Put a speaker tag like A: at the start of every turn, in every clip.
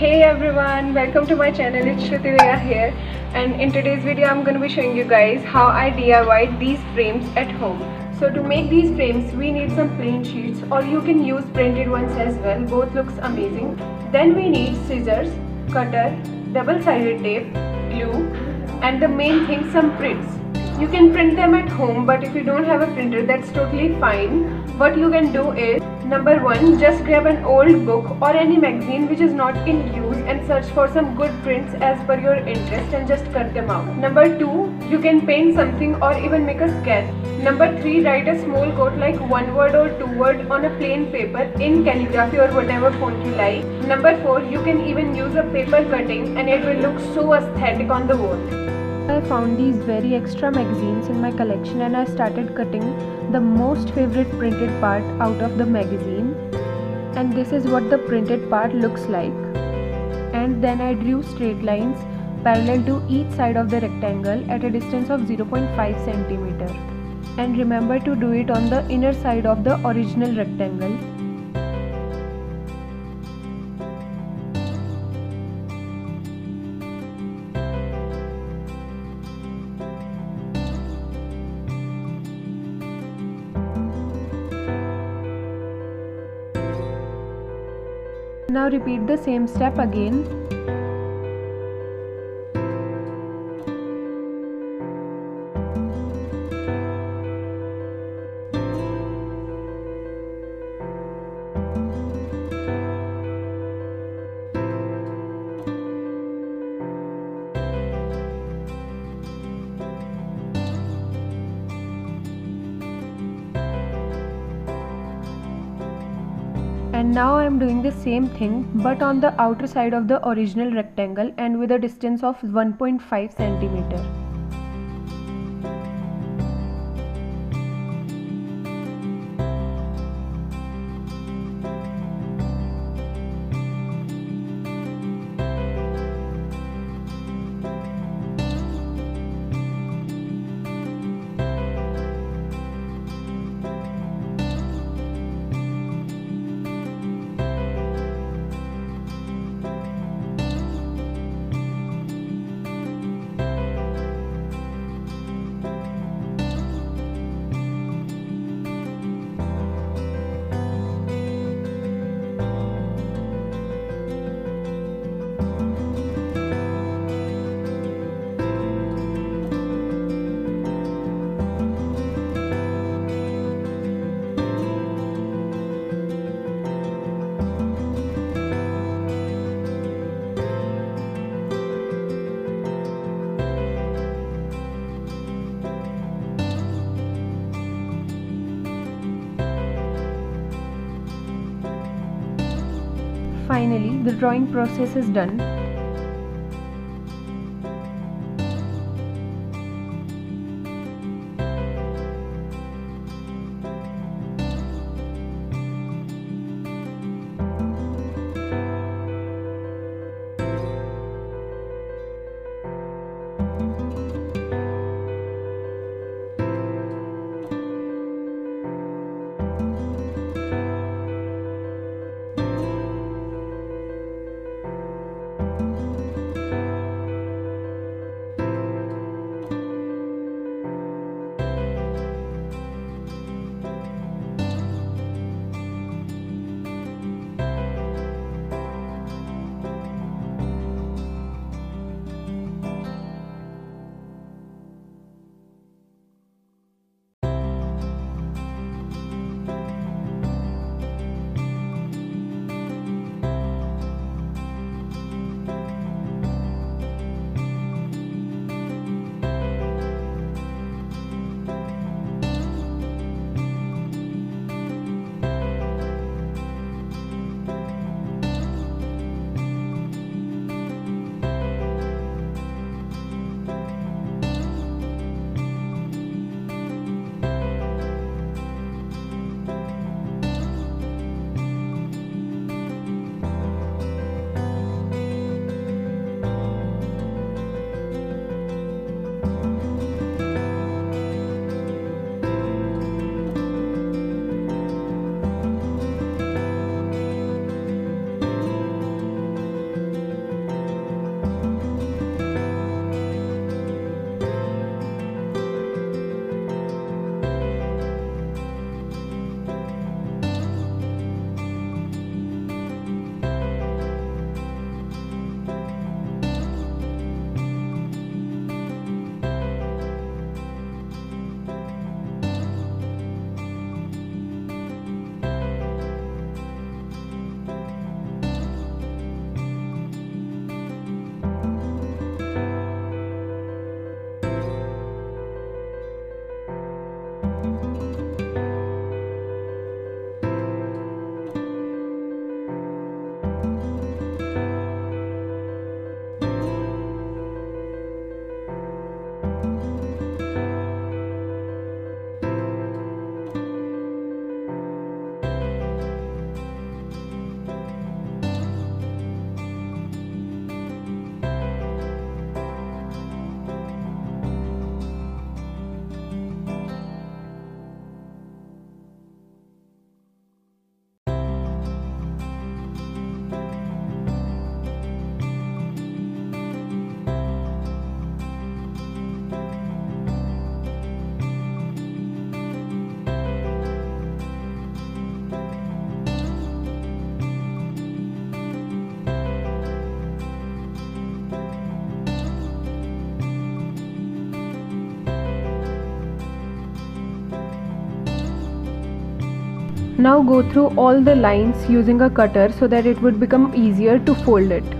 A: Hey everyone, welcome to my channel. It's Shruti here and in today's video I'm going to be showing you guys how I DIY these frames at home. So to make these frames we need some plain sheets or you can use printed ones as well. Both looks amazing. Then we need scissors, cutter, double-sided tape, glue and the main thing some prints. You can print them at home but if you don't have a printer that's totally fine. What you can do is Number 1. Just grab an old book or any magazine which is not in use and search for some good prints as per your interest and just cut them out. Number 2. You can paint something or even make a sketch. Number 3. Write a small quote like one word or two word on a plain paper in calligraphy or whatever font you like. Number 4. You can even use a paper cutting and it will look so aesthetic on the wall.
B: I found these very extra magazines in my collection and I started cutting the most favorite printed part out of the magazine. And this is what the printed part looks like. And then I drew straight lines parallel to each side of the rectangle at a distance of 0.5 centimeter. And remember to do it on the inner side of the original rectangle Now repeat the same step again and now I am doing the same thing but on the outer side of the original rectangle and with a distance of 1.5 centimeter. The drawing process is done.
A: Now go through all the lines using a cutter so that it would become easier to fold it.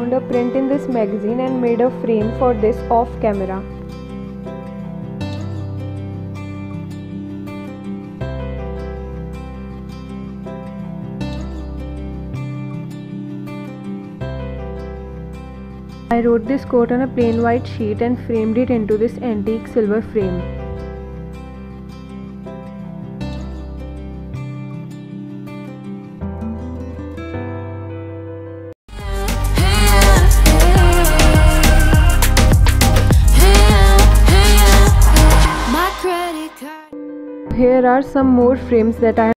A: Found a print in this magazine and made a frame for this off camera. I wrote this quote on a plain white sheet and framed it into this antique silver frame. Here are some more frames that I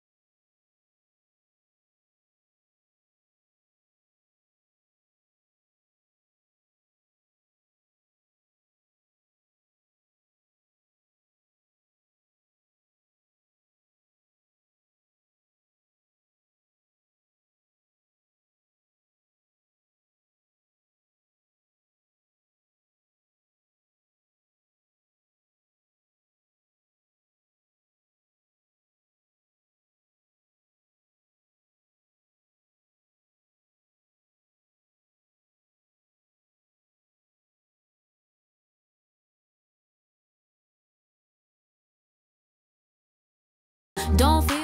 B: Don't feel